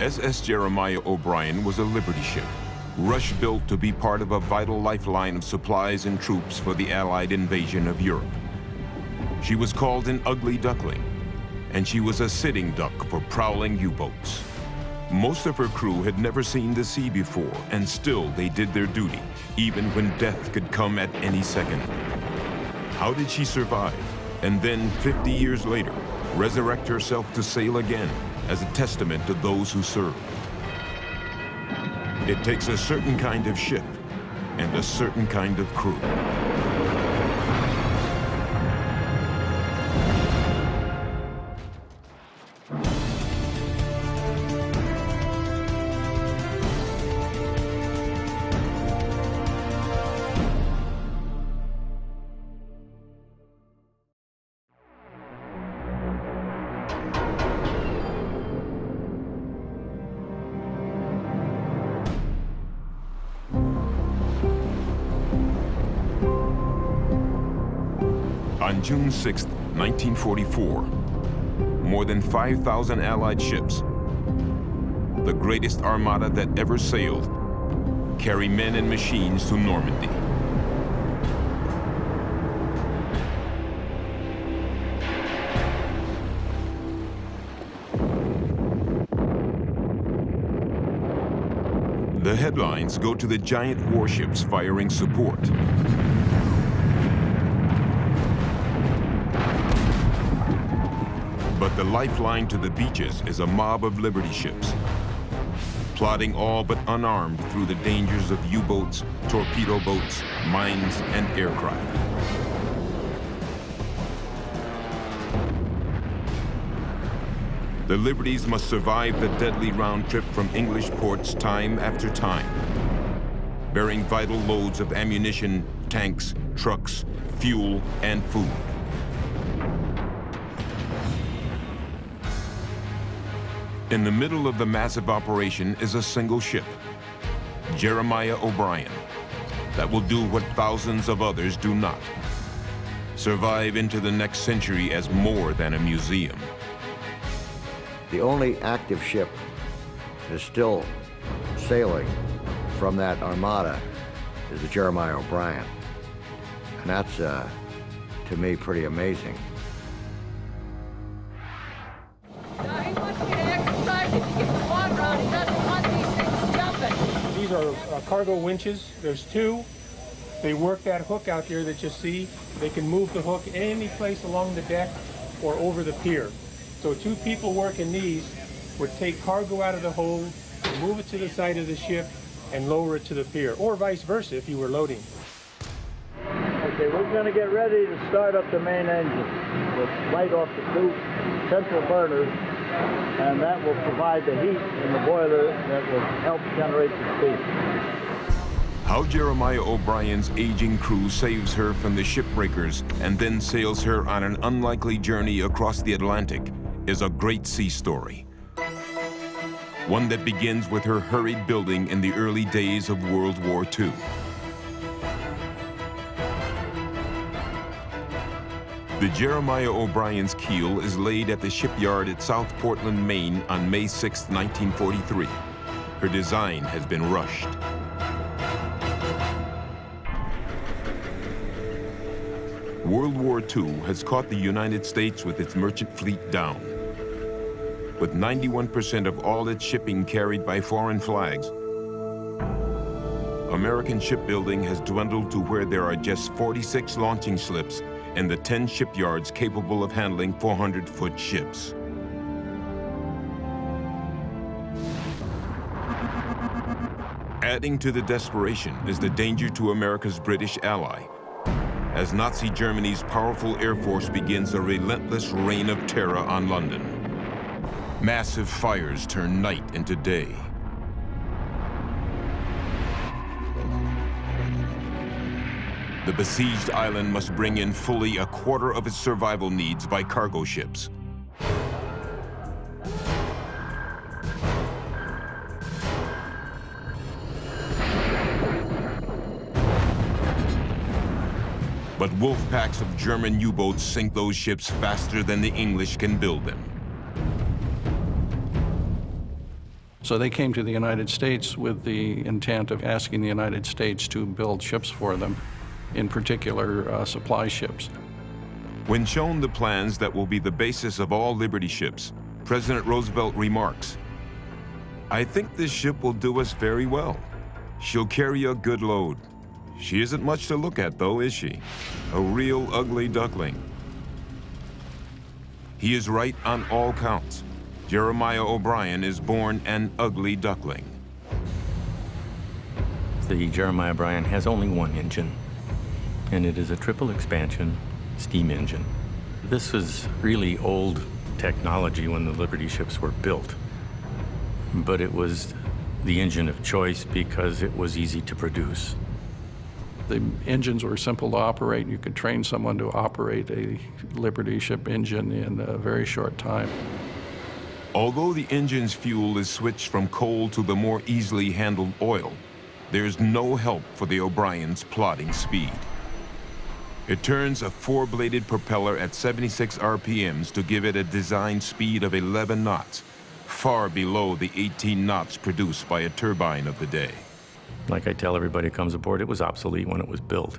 SS Jeremiah O'Brien was a Liberty ship, rush-built to be part of a vital lifeline of supplies and troops for the Allied invasion of Europe. She was called an ugly duckling, and she was a sitting duck for prowling U-boats. Most of her crew had never seen the sea before, and still they did their duty, even when death could come at any second. How did she survive? And then, 50 years later, resurrect herself to sail again as a testament to those who served. It takes a certain kind of ship and a certain kind of crew. 6, 1944, more than 5,000 Allied ships, the greatest armada that ever sailed, carry men and machines to Normandy. The headlines go to the giant warships firing support. The lifeline to the beaches is a mob of Liberty ships, plodding all but unarmed through the dangers of U-boats, torpedo boats, mines, and aircraft. The Liberties must survive the deadly round trip from English ports time after time, bearing vital loads of ammunition, tanks, trucks, fuel, and food. In the middle of the massive operation is a single ship, Jeremiah O'Brien, that will do what thousands of others do not. Survive into the next century as more than a museum. The only active ship is still sailing from that armada is the Jeremiah O'Brien. And that's, uh, to me, pretty amazing. Are uh, cargo winches. There's two. They work that hook out there that you see. They can move the hook any place along the deck or over the pier. So two people working these would take cargo out of the hold, move it to the side of the ship, and lower it to the pier, or vice versa if you were loading. Okay, we're going to get ready to start up the main engine. We'll light off the two central burners, and that will provide the heat in the boiler that will help generate the steam. How Jeremiah O'Brien's aging crew saves her from the shipbreakers and then sails her on an unlikely journey across the Atlantic is a great sea story. One that begins with her hurried building in the early days of World War II. The Jeremiah O'Brien's keel is laid at the shipyard at South Portland, Maine on May 6, 1943. Her design has been rushed. World War II has caught the United States with its merchant fleet down. With 91% of all its shipping carried by foreign flags, American shipbuilding has dwindled to where there are just 46 launching slips and the 10 shipyards capable of handling 400-foot ships. Adding to the desperation is the danger to America's British ally, as Nazi Germany's powerful air force begins a relentless reign of terror on London. Massive fires turn night into day. The besieged island must bring in fully a quarter of its survival needs by cargo ships. But wolf packs of German U-boats sink those ships faster than the English can build them. So they came to the United States with the intent of asking the United States to build ships for them, in particular uh, supply ships. When shown the plans that will be the basis of all Liberty ships, President Roosevelt remarks, I think this ship will do us very well. She'll carry a good load. She isn't much to look at, though, is she? A real ugly duckling. He is right on all counts. Jeremiah O'Brien is born an ugly duckling. The Jeremiah O'Brien has only one engine, and it is a triple expansion steam engine. This was really old technology when the Liberty ships were built, but it was the engine of choice because it was easy to produce. The engines were simple to operate. You could train someone to operate a Liberty ship engine in a very short time. Although the engine's fuel is switched from coal to the more easily handled oil, there's no help for the O'Brien's plodding speed. It turns a four-bladed propeller at 76 RPMs to give it a design speed of 11 knots, far below the 18 knots produced by a turbine of the day. Like I tell everybody who comes aboard, it was obsolete when it was built.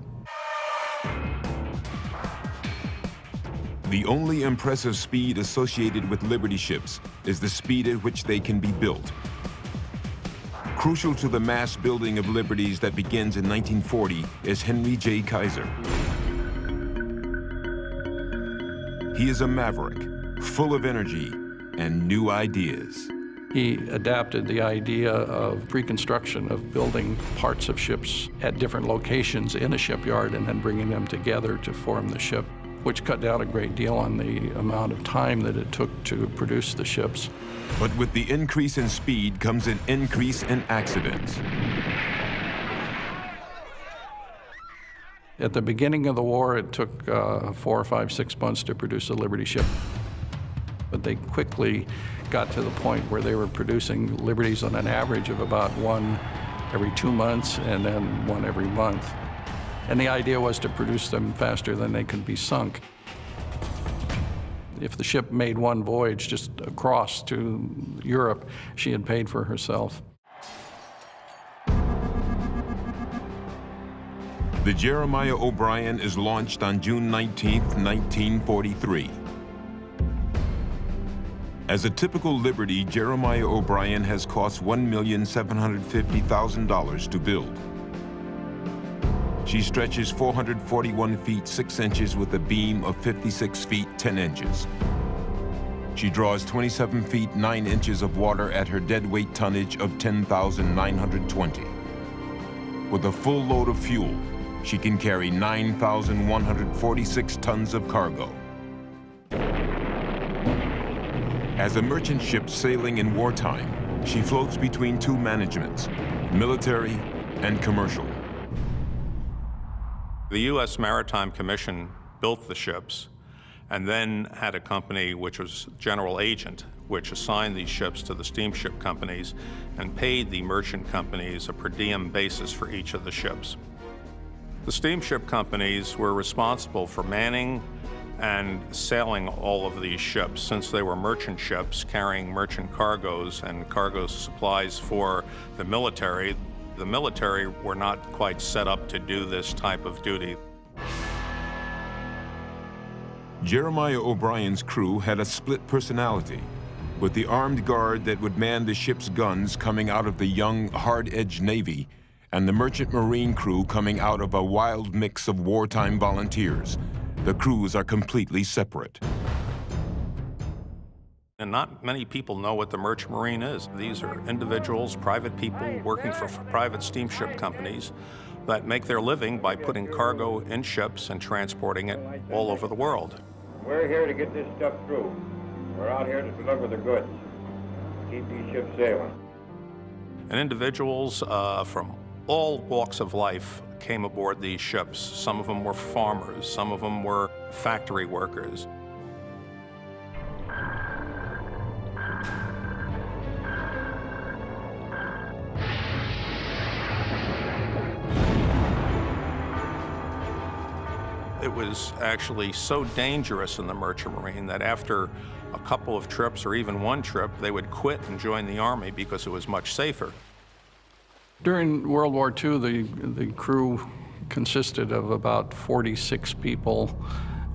The only impressive speed associated with Liberty ships is the speed at which they can be built. Crucial to the mass building of Liberties that begins in 1940 is Henry J. Kaiser. He is a maverick, full of energy and new ideas. He adapted the idea of pre-construction of building parts of ships at different locations in a shipyard and then bringing them together to form the ship, which cut down a great deal on the amount of time that it took to produce the ships. But with the increase in speed comes an increase in accidents. At the beginning of the war, it took uh, four or five, six months to produce a Liberty ship. But they quickly got to the point where they were producing Liberties on an average of about one every two months and then one every month. And the idea was to produce them faster than they could be sunk. If the ship made one voyage just across to Europe, she had paid for herself. The Jeremiah O'Brien is launched on June 19, 1943. As a typical Liberty, Jeremiah O'Brien has cost $1,750,000 to build. She stretches 441 feet 6 inches with a beam of 56 feet 10 inches. She draws 27 feet 9 inches of water at her deadweight tonnage of 10,920. With a full load of fuel, she can carry 9,146 tons of cargo. As a merchant ship sailing in wartime, she floats between two managements, military and commercial. The U.S. Maritime Commission built the ships and then had a company which was general agent, which assigned these ships to the steamship companies and paid the merchant companies a per diem basis for each of the ships. The steamship companies were responsible for manning and sailing all of these ships since they were merchant ships carrying merchant cargoes and cargo supplies for the military. The military were not quite set up to do this type of duty. Jeremiah O'Brien's crew had a split personality, with the armed guard that would man the ship's guns coming out of the young, hard-edged Navy, and the merchant marine crew coming out of a wild mix of wartime volunteers the crews are completely separate. And not many people know what the Merchant Marine is. These are individuals, private people working for private steamship companies that make their living by putting cargo in ships and transporting it all over the world. We're here to get this stuff through. We're out here to deliver the goods, keep these ships sailing. And individuals uh, from all walks of life came aboard these ships. Some of them were farmers, some of them were factory workers. It was actually so dangerous in the Merchant Marine that after a couple of trips or even one trip, they would quit and join the Army because it was much safer. During World War II, the, the crew consisted of about 46 people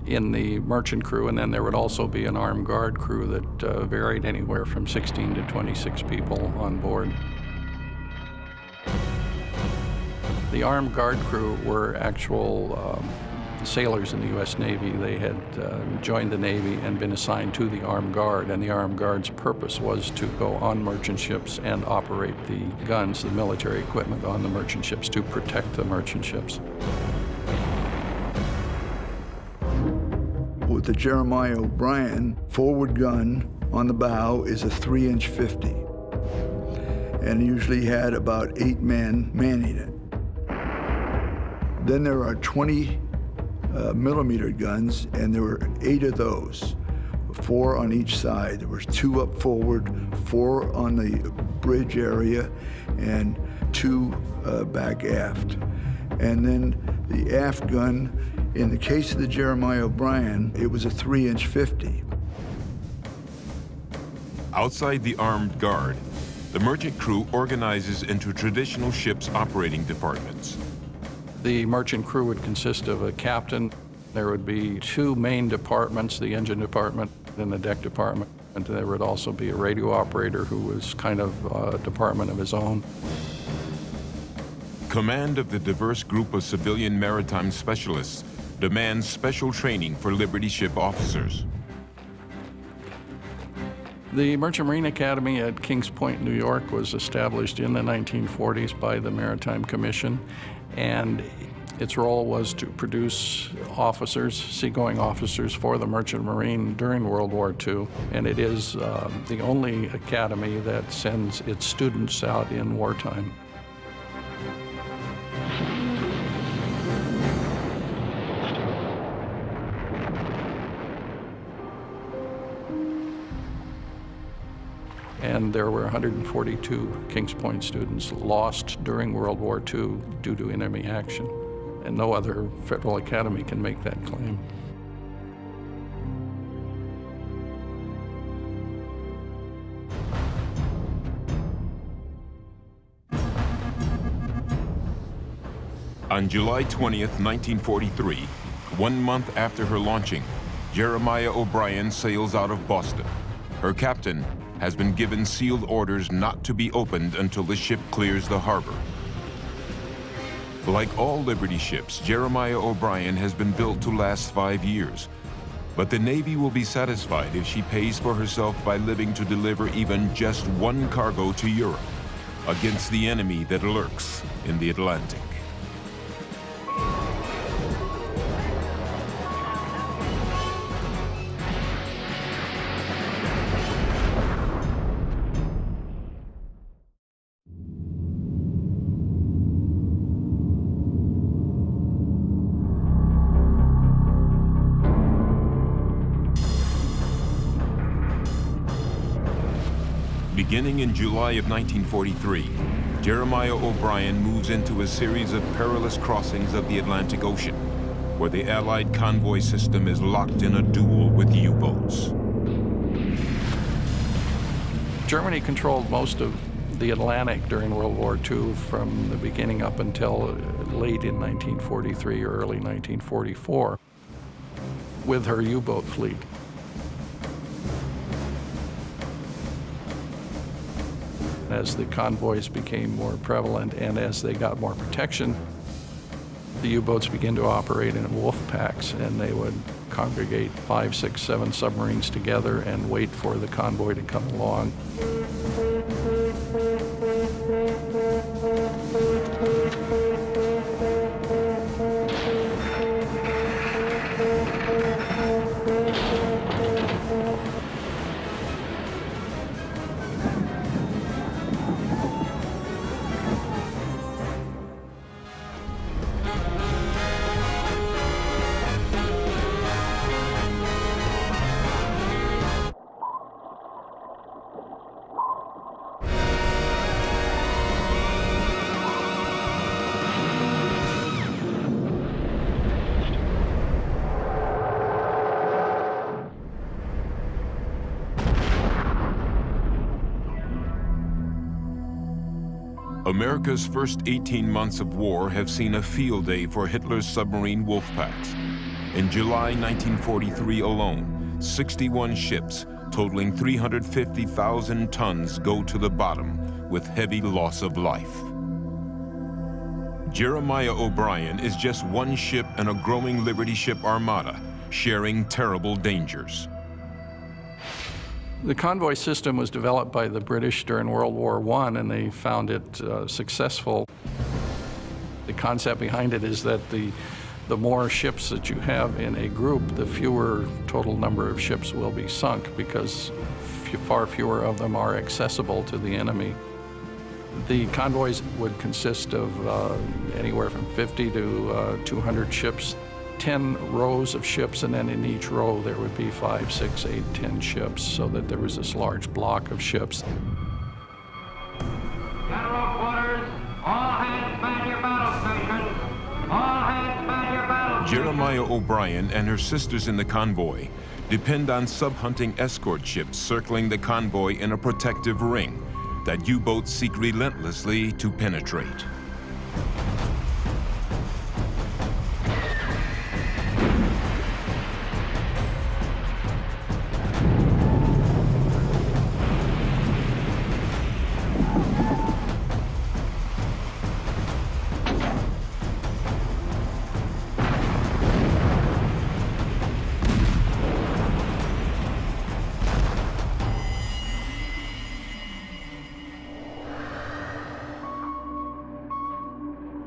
in the merchant crew, and then there would also be an armed guard crew that uh, varied anywhere from 16 to 26 people on board. The armed guard crew were actual um, sailors in the U.S. Navy. They had uh, joined the Navy and been assigned to the armed guard, and the armed guard's purpose was to go on merchant ships and operate the guns, the military equipment on the merchant ships to protect the merchant ships. With the Jeremiah O'Brien forward gun on the bow is a 3 inch 50 and usually had about eight men manning it. Then there are 20 uh, millimeter guns, and there were eight of those, four on each side. There was two up forward, four on the bridge area, and two uh, back aft. And then the aft gun, in the case of the Jeremiah O'Brien, it was a three inch 50. Outside the armed guard, the merchant crew organizes into traditional ships operating departments. The merchant crew would consist of a captain. There would be two main departments, the engine department and the deck department. And there would also be a radio operator who was kind of a department of his own. Command of the diverse group of civilian maritime specialists demands special training for Liberty ship officers. The Merchant Marine Academy at Kings Point, New York was established in the 1940s by the Maritime Commission, and its role was to produce officers, seagoing officers for the Merchant Marine during World War II. And it is uh, the only academy that sends its students out in wartime. And there were 142 Kings Point students lost during World War II due to enemy action. And no other federal academy can make that claim. On July 20th, 1943, one month after her launching, Jeremiah O'Brien sails out of Boston. Her captain has been given sealed orders not to be opened until the ship clears the harbor. Like all Liberty ships, Jeremiah O'Brien has been built to last five years. But the Navy will be satisfied if she pays for herself by living to deliver even just one cargo to Europe against the enemy that lurks in the Atlantic. Beginning in July of 1943, Jeremiah O'Brien moves into a series of perilous crossings of the Atlantic Ocean, where the Allied convoy system is locked in a duel with U-boats. Germany controlled most of the Atlantic during World War II from the beginning up until late in 1943 or early 1944 with her U-boat fleet. As the convoys became more prevalent and as they got more protection, the U-boats began to operate in wolf packs and they would congregate five, six, seven submarines together and wait for the convoy to come along. America's first 18 months of war have seen a field day for Hitler's submarine wolf packs. In July 1943 alone, 61 ships totaling 350,000 tons go to the bottom with heavy loss of life. Jeremiah O'Brien is just one ship in a growing Liberty ship armada, sharing terrible dangers. The convoy system was developed by the British during World War I, and they found it uh, successful. The concept behind it is that the, the more ships that you have in a group, the fewer total number of ships will be sunk because far fewer of them are accessible to the enemy. The convoys would consist of uh, anywhere from 50 to uh, 200 ships, 10 rows of ships, and then in each row there would be five, six, eight, 10 ships, so that there was this large block of ships. General quarters, all hands man your battle stations. All hands man your battle Jeremiah O'Brien and her sisters in the convoy depend on sub-hunting escort ships circling the convoy in a protective ring that U-boats seek relentlessly to penetrate.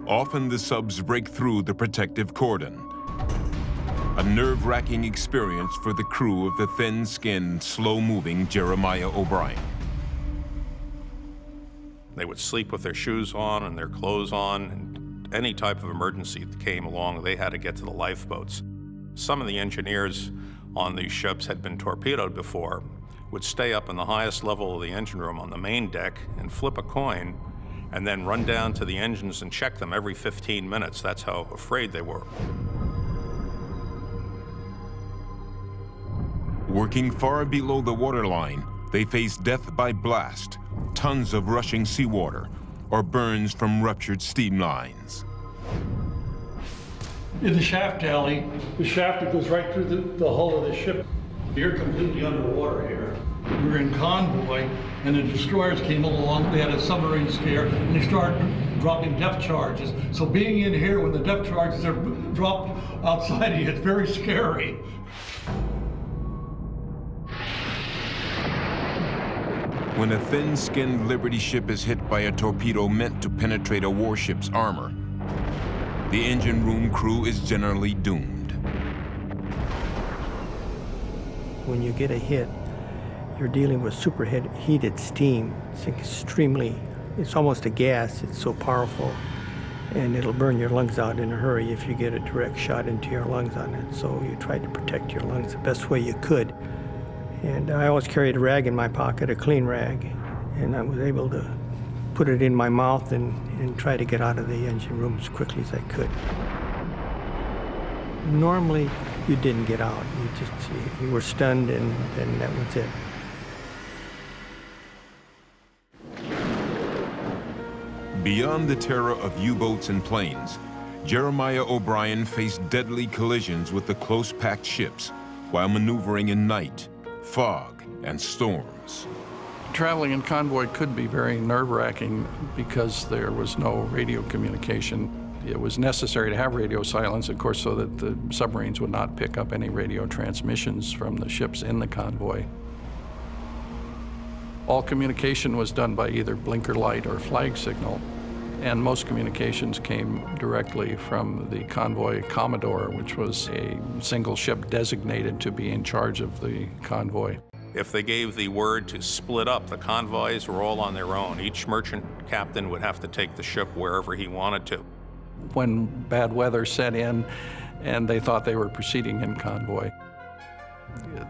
Often the subs break through the protective cordon. A nerve-wracking experience for the crew of the thin-skinned, slow-moving Jeremiah O'Brien. They would sleep with their shoes on and their clothes on, and any type of emergency that came along, they had to get to the lifeboats. Some of the engineers on these ships had been torpedoed before, would stay up in the highest level of the engine room on the main deck and flip a coin and then run down to the engines and check them every 15 minutes. That's how afraid they were. Working far below the waterline, they face death by blast, tons of rushing seawater, or burns from ruptured steam lines. In the shaft alley, the shaft that goes right through the, the hull of the ship. You're completely underwater here. We were in convoy, and the destroyers came along. They had a submarine scare, and they started dropping depth charges. So being in here when the depth charges are dropped outside of you, it's very scary. When a thin-skinned Liberty ship is hit by a torpedo meant to penetrate a warship's armor, the engine room crew is generally doomed. When you get a hit, you're dealing with superheated steam. It's extremely, it's almost a gas. It's so powerful. And it'll burn your lungs out in a hurry if you get a direct shot into your lungs on it. So you try to protect your lungs the best way you could. And I always carried a rag in my pocket, a clean rag. And I was able to put it in my mouth and, and try to get out of the engine room as quickly as I could. Normally, you didn't get out. You just you were stunned, and, and that was it. Beyond the terror of U-boats and planes, Jeremiah O'Brien faced deadly collisions with the close-packed ships while maneuvering in night, fog, and storms. Traveling in convoy could be very nerve-wracking because there was no radio communication. It was necessary to have radio silence, of course, so that the submarines would not pick up any radio transmissions from the ships in the convoy. All communication was done by either blinker light or flag signal and most communications came directly from the convoy commodore, which was a single ship designated to be in charge of the convoy. If they gave the word to split up, the convoys were all on their own. Each merchant captain would have to take the ship wherever he wanted to. When bad weather set in and they thought they were proceeding in convoy,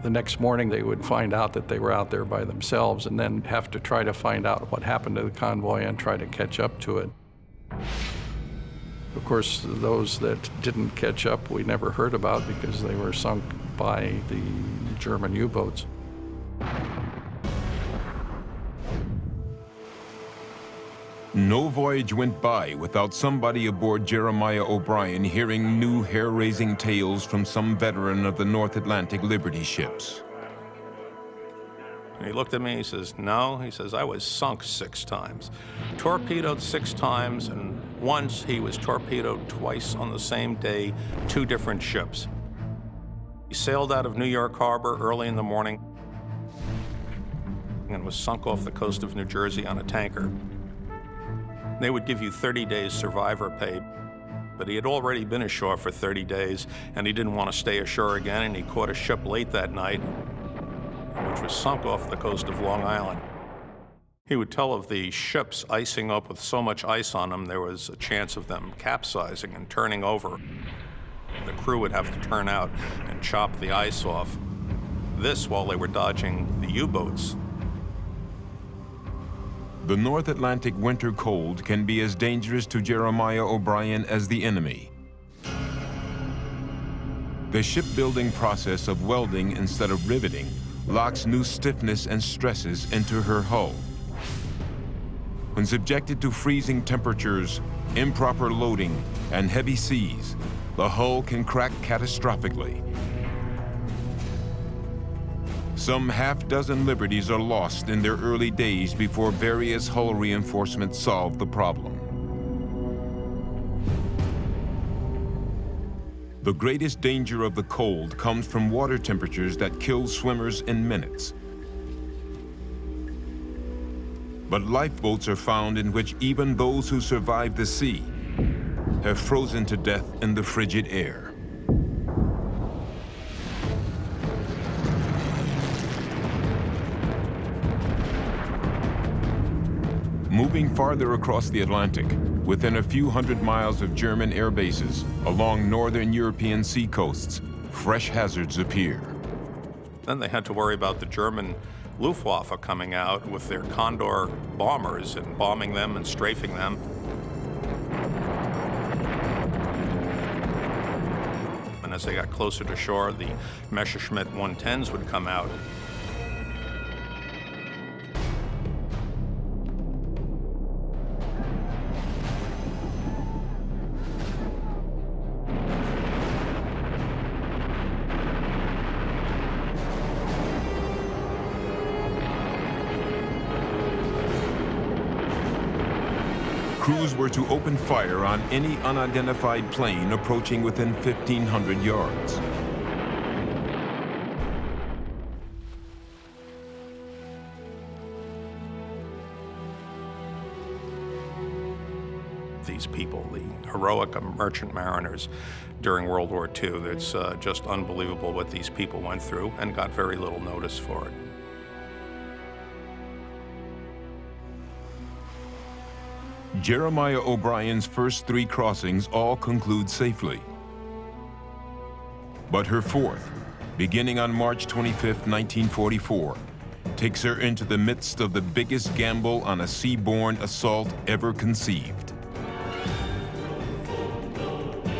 the next morning they would find out that they were out there by themselves and then have to try to find out what happened to the convoy and try to catch up to it. Of course, those that didn't catch up we never heard about because they were sunk by the German U-boats. No voyage went by without somebody aboard Jeremiah O'Brien hearing new hair-raising tales from some veteran of the North Atlantic Liberty ships. And he looked at me, he says, no, he says, I was sunk six times. Torpedoed six times, and once he was torpedoed twice on the same day, two different ships. He sailed out of New York Harbor early in the morning and was sunk off the coast of New Jersey on a tanker. They would give you 30 days survivor pay, but he had already been ashore for 30 days, and he didn't want to stay ashore again, and he caught a ship late that night, which was sunk off the coast of Long Island. He would tell of the ships icing up with so much ice on them, there was a chance of them capsizing and turning over. The crew would have to turn out and chop the ice off. This while they were dodging the U-boats the North Atlantic winter cold can be as dangerous to Jeremiah O'Brien as the enemy. The shipbuilding process of welding instead of riveting locks new stiffness and stresses into her hull. When subjected to freezing temperatures, improper loading, and heavy seas, the hull can crack catastrophically some half dozen liberties are lost in their early days before various hull reinforcements solve the problem. The greatest danger of the cold comes from water temperatures that kill swimmers in minutes. But lifeboats are found in which even those who survive the sea have frozen to death in the frigid air. Moving farther across the Atlantic, within a few hundred miles of German air bases along northern European sea coasts, fresh hazards appear. Then they had to worry about the German Luftwaffe coming out with their Condor bombers and bombing them and strafing them. And as they got closer to shore, the Messerschmitt 110s would come out crews were to open fire on any unidentified plane approaching within 1,500 yards. These people, the heroic merchant mariners during World War II, it's uh, just unbelievable what these people went through and got very little notice for it. Jeremiah O'Brien's first three crossings all conclude safely. But her fourth, beginning on March 25, 1944, takes her into the midst of the biggest gamble on a seaborne assault ever conceived.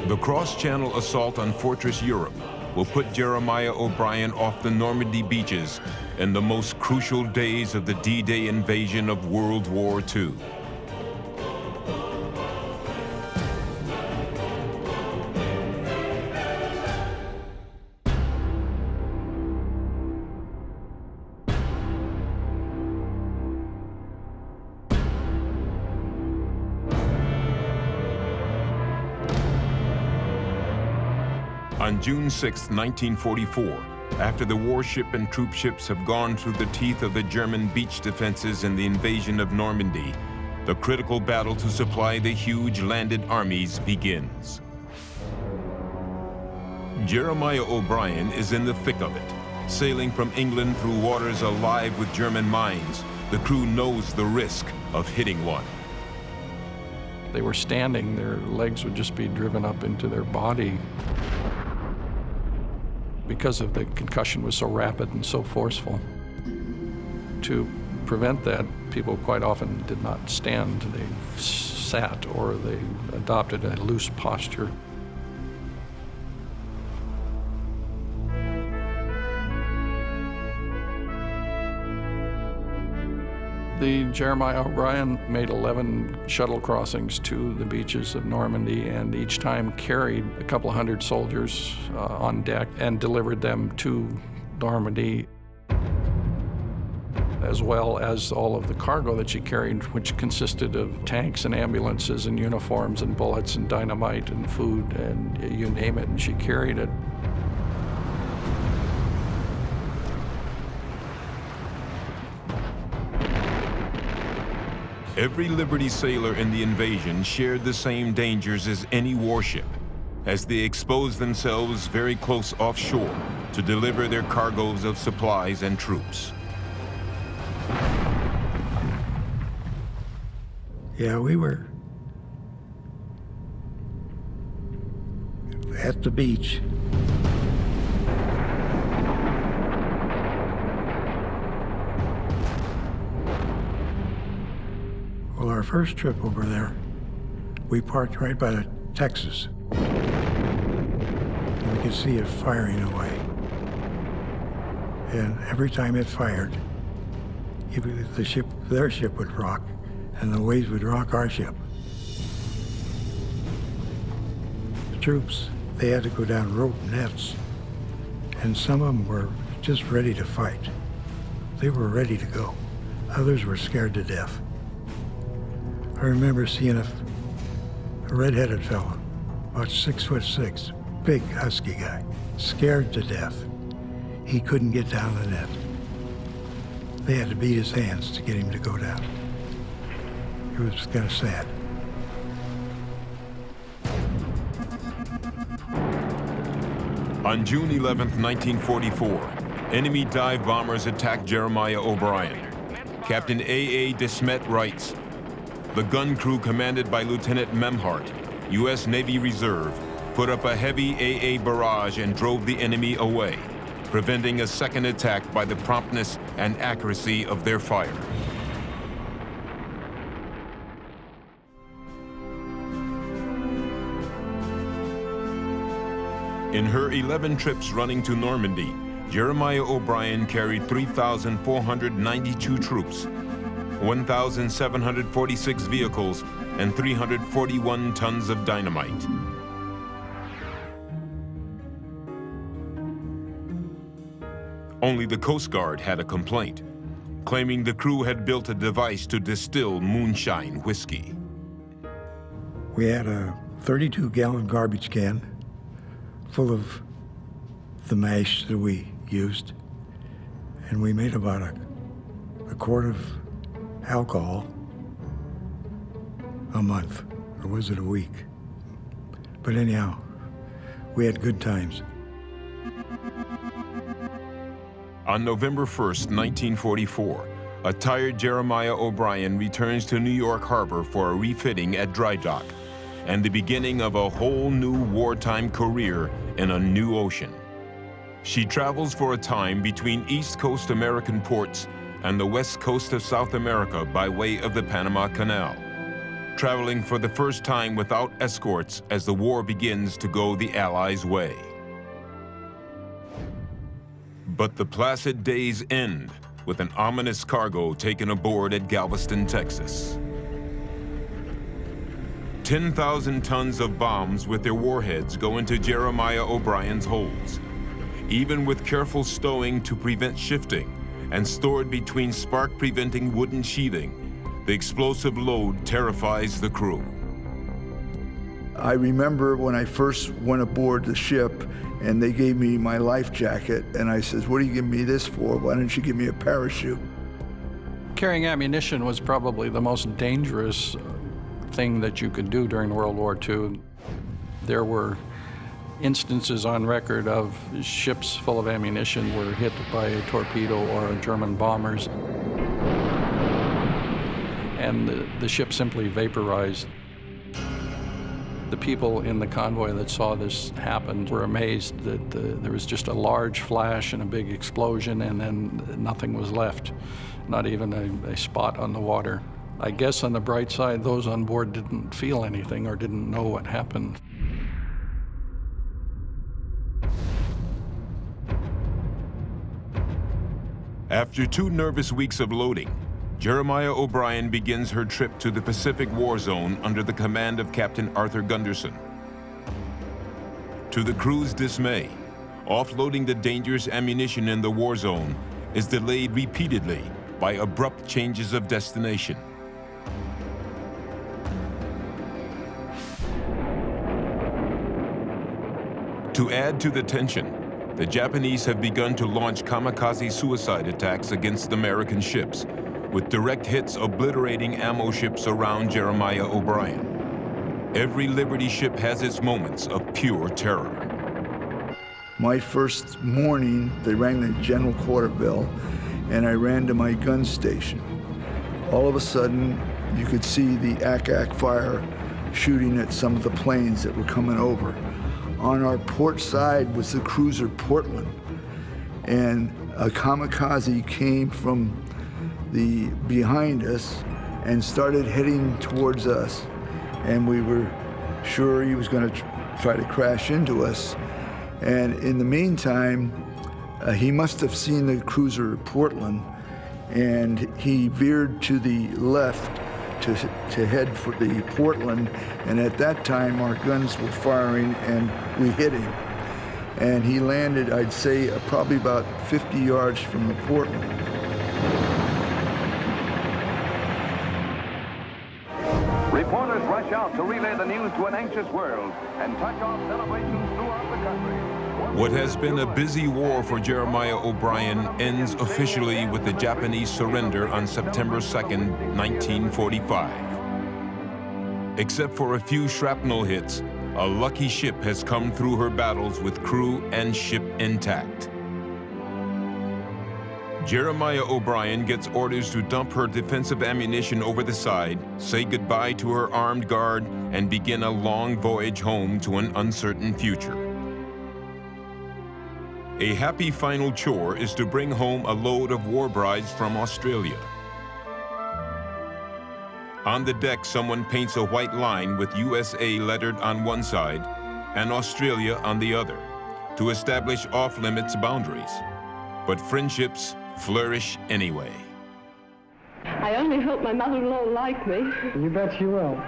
The cross-channel assault on Fortress Europe will put Jeremiah O'Brien off the Normandy beaches in the most crucial days of the D-Day invasion of World War II. On June 6, 1944, after the warship and troop ships have gone through the teeth of the German beach defenses in the invasion of Normandy, the critical battle to supply the huge landed armies begins. Jeremiah O'Brien is in the thick of it. Sailing from England through waters alive with German mines, the crew knows the risk of hitting one. They were standing, their legs would just be driven up into their body because of the concussion was so rapid and so forceful. To prevent that, people quite often did not stand. They sat or they adopted a loose posture. The Jeremiah O'Brien made 11 shuttle crossings to the beaches of Normandy and each time carried a couple hundred soldiers uh, on deck and delivered them to Normandy as well as all of the cargo that she carried, which consisted of tanks and ambulances and uniforms and bullets and dynamite and food and you name it, and she carried it. Every Liberty sailor in the invasion shared the same dangers as any warship, as they exposed themselves very close offshore to deliver their cargoes of supplies and troops. Yeah, we were at the beach. First trip over there, we parked right by the Texas. And we could see it firing away. And every time it fired, it, the ship, their ship would rock, and the waves would rock our ship. The troops, they had to go down rope nets, and some of them were just ready to fight. They were ready to go. Others were scared to death. I remember seeing a, a red-headed fellow, about six foot six, big husky guy, scared to death. He couldn't get down the net. They had to beat his hands to get him to go down. It was kind of sad. On June 11, 1944, enemy dive bombers attacked Jeremiah O'Brien. Captain A.A. DeSmet writes, the gun crew commanded by Lieutenant Memhart, U.S. Navy Reserve, put up a heavy AA barrage and drove the enemy away, preventing a second attack by the promptness and accuracy of their fire. In her 11 trips running to Normandy, Jeremiah O'Brien carried 3,492 troops, 1,746 vehicles, and 341 tons of dynamite. Only the Coast Guard had a complaint, claiming the crew had built a device to distill moonshine whiskey. We had a 32-gallon garbage can full of the mash that we used, and we made about a, a quart of alcohol a month, or was it a week? But anyhow, we had good times. On November 1st, 1944, a tired Jeremiah O'Brien returns to New York Harbor for a refitting at dry dock and the beginning of a whole new wartime career in a new ocean. She travels for a time between East Coast American ports and the west coast of South America by way of the Panama Canal, traveling for the first time without escorts as the war begins to go the Allies' way. But the placid days end with an ominous cargo taken aboard at Galveston, Texas. 10,000 tons of bombs with their warheads go into Jeremiah O'Brien's holds. Even with careful stowing to prevent shifting and stored between spark-preventing wooden sheathing, the explosive load terrifies the crew. I remember when I first went aboard the ship and they gave me my life jacket and I says, what are you giving me this for? Why don't you give me a parachute? Carrying ammunition was probably the most dangerous thing that you could do during World War II. There were instances on record of ships full of ammunition were hit by a torpedo or German bombers, and the, the ship simply vaporized. The people in the convoy that saw this happen were amazed that the, there was just a large flash and a big explosion, and then nothing was left, not even a, a spot on the water. I guess on the bright side, those on board didn't feel anything or didn't know what happened. After two nervous weeks of loading, Jeremiah O'Brien begins her trip to the Pacific War Zone under the command of Captain Arthur Gunderson. To the crew's dismay, offloading the dangerous ammunition in the war zone is delayed repeatedly by abrupt changes of destination. To add to the tension, the Japanese have begun to launch kamikaze suicide attacks against American ships, with direct hits obliterating ammo ships around Jeremiah O'Brien. Every Liberty ship has its moments of pure terror. My first morning, they rang the general quarter bell, and I ran to my gun station. All of a sudden, you could see the ack-ack fire shooting at some of the planes that were coming over. On our port side was the cruiser Portland, and a kamikaze came from the behind us and started heading towards us, and we were sure he was going to try to crash into us. And in the meantime, uh, he must have seen the cruiser Portland, and he veered to the left to, to head for the Portland. And at that time, our guns were firing, and we hit him. And he landed, I'd say, uh, probably about 50 yards from the Portland. Reporters rush out to relay the news to an anxious world and touch off celebrations throughout the country. What has been a busy war for Jeremiah O'Brien ends officially with the Japanese surrender on September 2nd, 1945. Except for a few shrapnel hits, a lucky ship has come through her battles with crew and ship intact. Jeremiah O'Brien gets orders to dump her defensive ammunition over the side, say goodbye to her armed guard, and begin a long voyage home to an uncertain future. A happy final chore is to bring home a load of war brides from Australia. On the deck, someone paints a white line with USA lettered on one side and Australia on the other to establish off-limits boundaries. But friendships flourish anyway. I only hope my mother-in-law will like me. You bet she will.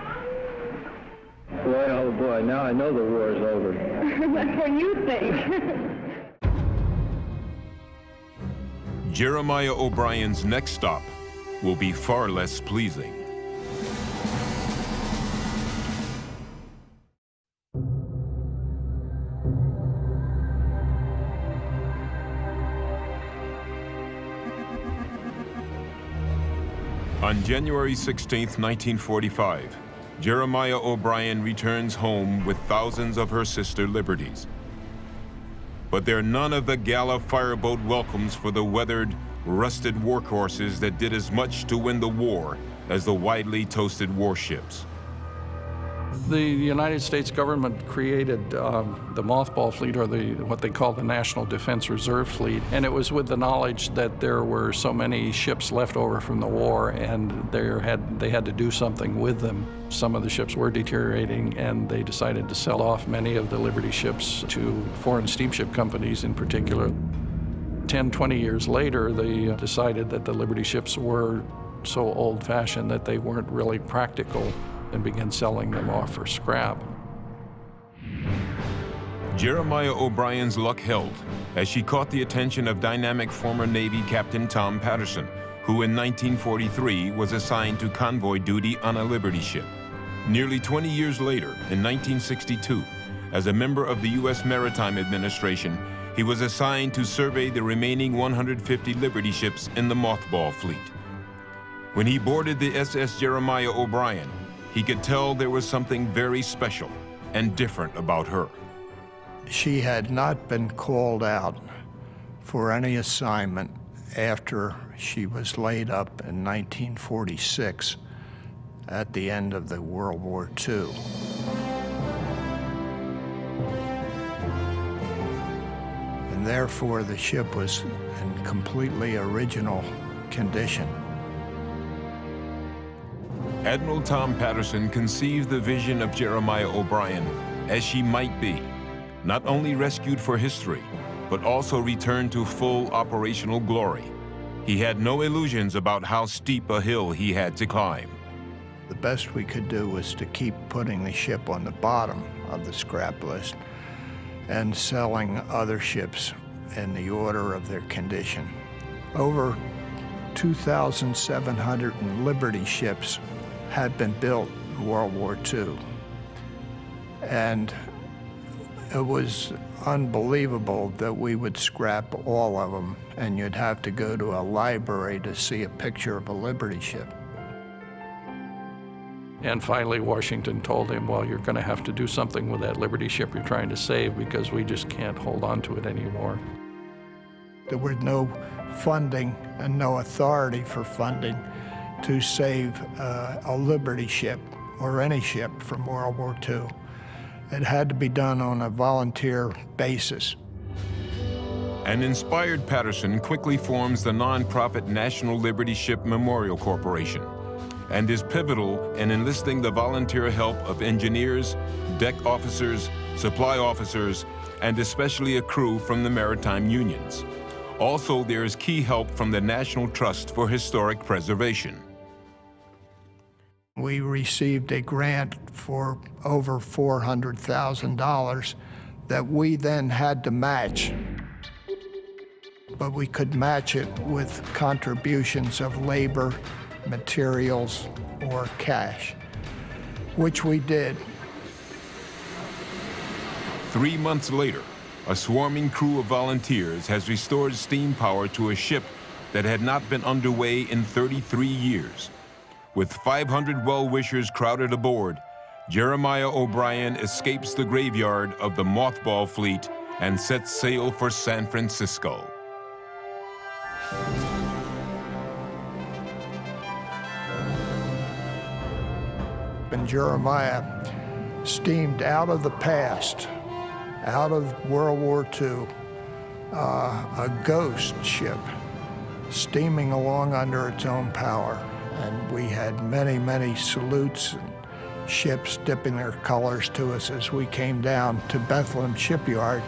Boy, oh boy, now I know the war is over. That's what you think. Jeremiah O'Brien's next stop will be far less pleasing. On January 16, 1945, Jeremiah O'Brien returns home with thousands of her sister liberties. But they're none of the gala fireboat welcomes for the weathered, rusted workhorses that did as much to win the war as the widely toasted warships. The United States government created um, the mothball fleet, or the what they call the National Defense Reserve Fleet, and it was with the knowledge that there were so many ships left over from the war, and there had they had to do something with them. Some of the ships were deteriorating, and they decided to sell off many of the Liberty ships to foreign steamship companies, in particular. 10, 20 years later, they decided that the Liberty ships were so old-fashioned that they weren't really practical and began selling them off for scrap. Jeremiah O'Brien's luck held as she caught the attention of dynamic former Navy Captain Tom Patterson, who in 1943 was assigned to convoy duty on a Liberty ship. Nearly 20 years later, in 1962, as a member of the U.S. Maritime Administration, he was assigned to survey the remaining 150 Liberty ships in the mothball fleet. When he boarded the SS Jeremiah O'Brien, he could tell there was something very special and different about her. She had not been called out for any assignment after she was laid up in 1946 at the end of the World War II. And therefore, the ship was in completely original condition. Admiral Tom Patterson conceived the vision of Jeremiah O'Brien as she might be, not only rescued for history, but also returned to full operational glory. He had no illusions about how steep a hill he had to climb. The best we could do was to keep putting the ship on the bottom of the scrap list and selling other ships in the order of their condition. Over 2,700 Liberty ships had been built in World War II. And it was unbelievable that we would scrap all of them and you'd have to go to a library to see a picture of a Liberty ship. And finally, Washington told him, well, you're going to have to do something with that Liberty ship you're trying to save because we just can't hold on to it anymore. There was no funding and no authority for funding to save uh, a Liberty ship or any ship from World War II. It had to be done on a volunteer basis. An inspired Patterson quickly forms the nonprofit National Liberty Ship Memorial Corporation and is pivotal in enlisting the volunteer help of engineers, deck officers, supply officers, and especially a crew from the maritime unions. Also, there is key help from the National Trust for Historic Preservation. We received a grant for over $400,000 that we then had to match. But we could match it with contributions of labor, materials, or cash, which we did. Three months later, a swarming crew of volunteers has restored steam power to a ship that had not been underway in 33 years. With 500 well-wishers crowded aboard, Jeremiah O'Brien escapes the graveyard of the mothball fleet and sets sail for San Francisco. And Jeremiah steamed out of the past, out of World War II, uh, a ghost ship steaming along under its own power. And we had many, many salutes and ships dipping their colors to us as we came down to Bethlehem Shipyard.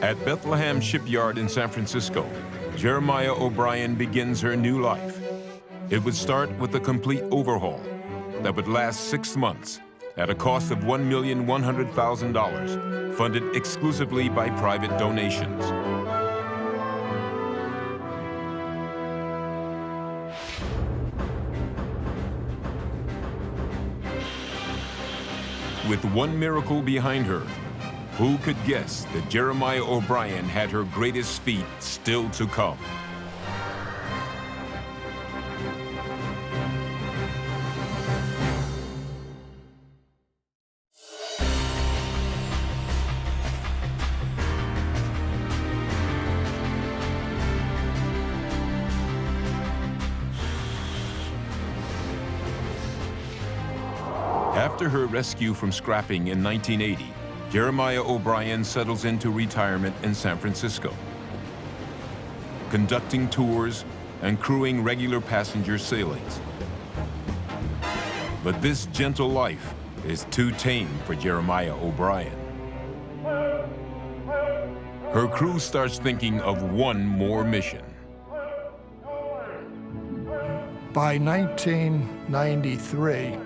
At Bethlehem Shipyard in San Francisco, Jeremiah O'Brien begins her new life. It would start with a complete overhaul that would last six months at a cost of $1,100,000, funded exclusively by private donations. With one miracle behind her, who could guess that Jeremiah O'Brien had her greatest feat still to come? After her rescue from scrapping in 1980, Jeremiah O'Brien settles into retirement in San Francisco, conducting tours and crewing regular passenger sailings. But this gentle life is too tame for Jeremiah O'Brien. Her crew starts thinking of one more mission. By 1993,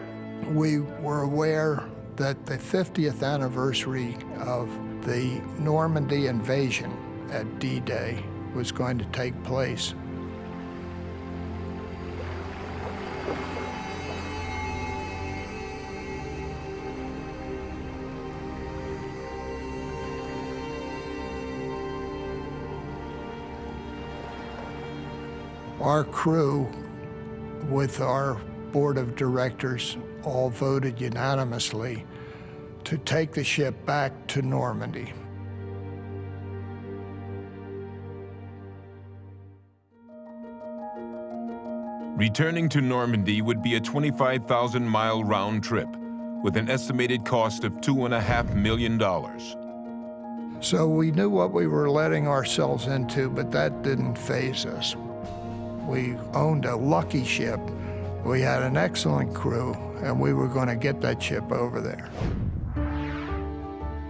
we were aware that the 50th anniversary of the Normandy invasion at D-Day was going to take place. Our crew, with our board of directors, all voted unanimously to take the ship back to Normandy. Returning to Normandy would be a 25,000 mile round trip with an estimated cost of $2.5 million. So we knew what we were letting ourselves into, but that didn't faze us. We owned a lucky ship We had an excellent crew, and we were going to get that ship over there.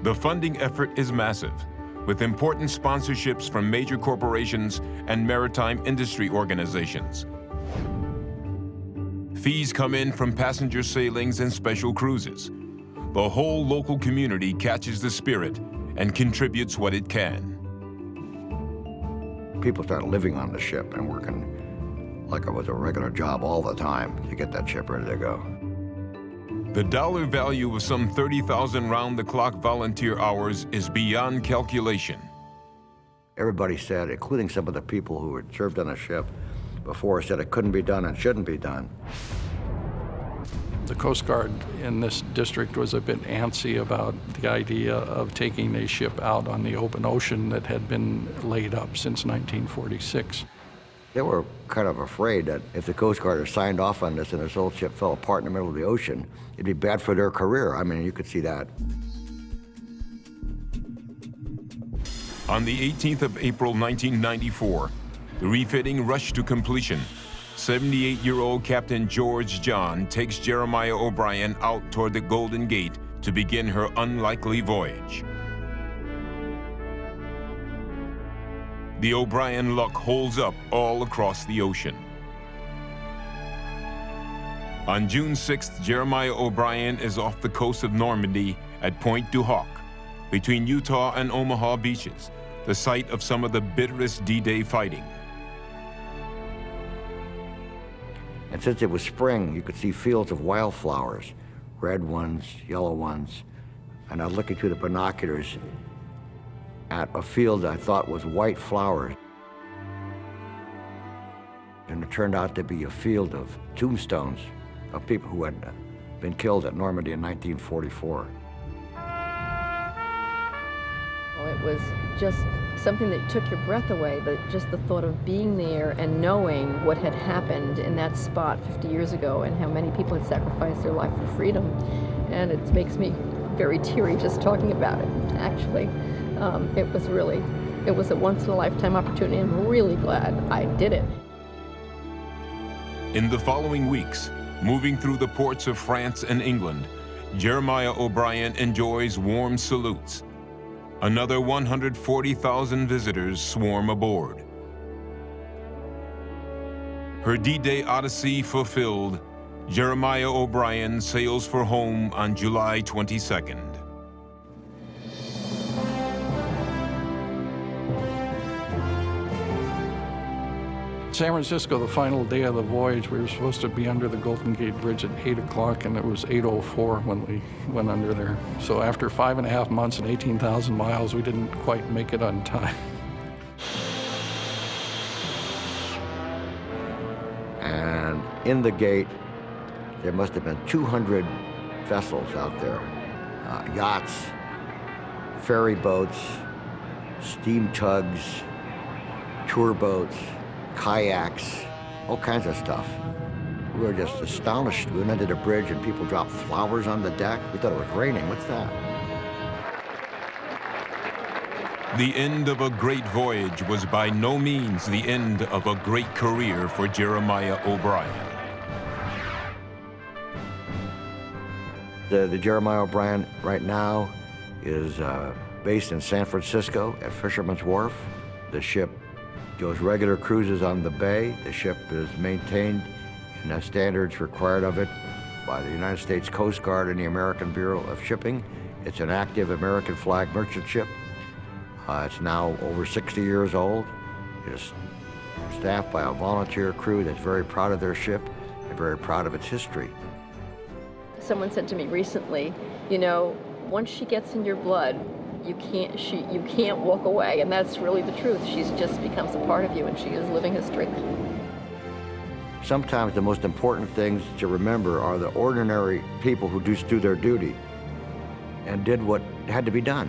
The funding effort is massive, with important sponsorships from major corporations and maritime industry organizations. Fees come in from passenger sailings and special cruises. The whole local community catches the spirit and contributes what it can. People started living on the ship and working like it was a regular job all the time to get that ship ready to go. The dollar value of some 30,000 round-the-clock volunteer hours is beyond calculation. Everybody said, including some of the people who had served on the ship before, said it couldn't be done and shouldn't be done. The Coast Guard in this district was a bit antsy about the idea of taking a ship out on the open ocean that had been laid up since 1946. They were kind of afraid that if the Coast Guard had signed off on this and this old ship fell apart in the middle of the ocean, it'd be bad for their career. I mean, you could see that. On the 18th of April 1994, the refitting rushed to completion. 78-year-old Captain George Jahn takes Jeremiah O'Brien out toward the Golden Gate to begin her unlikely voyage. The O'Brien luck holds up all across the ocean. On June 6th, Jeremiah O'Brien is off the coast of Normandy at Pointe du Hoc, between Utah and Omaha beaches, the site of some of the bitterest D-Day fighting. And since it was spring, you could see fields of wildflowers, red ones, yellow ones. And I was looking through the binoculars at a field I thought was white flowers. And it turned out to be a field of tombstones of people who had been killed at Normandy in 1944. Well, it was just something that took your breath away, but just the thought of being there and knowing what had happened in that spot 50 years ago and how many people had sacrificed their life for freedom. And it makes me very teary just talking about it, actually. Um, it was really, it was a once-in-a-lifetime opportunity. I'm really glad I did it. In the following weeks, moving through the ports of France and England, Jeremiah O'Brien enjoys warm salutes. Another 140,000 visitors swarm aboard. Her D-Day odyssey fulfilled, Jeremiah O'Brien sails for home on July 22nd. San Francisco, the final day of the voyage, we were supposed to be under the Golden Gate Bridge at 8 o'clock, and it was 8.04 when we went under there. So after five and a half months and 18,000 miles, we didn't quite make it on time. And in the gate, there must have been 200 vessels out there, uh, yachts, ferry boats, steam tugs, tour boats, kayaks, all kinds of stuff. We were just astonished. We went under the bridge and people dropped flowers on the deck. We thought it was raining. What's that? The end of a great voyage was by no means the end of a great career for Jeremiah O'Brien. The, the Jeremiah O'Brien right now is uh, based in San Francisco at Fisherman's Wharf. The ship goes regular cruises on the bay. The ship is maintained in the standards required of it by the United States Coast Guard and the American Bureau of Shipping. It's an active American flag merchant ship. Uh, it's now over 60 years old. It is staffed by a volunteer crew that's very proud of their ship and very proud of its history. Someone said to me recently, you know, once she gets in your blood, you can't she you can't walk away, and that's really the truth. She's just becomes a part of you, and she is living history. Sometimes the most important things to remember are the ordinary people who just do their duty and did what had to be done.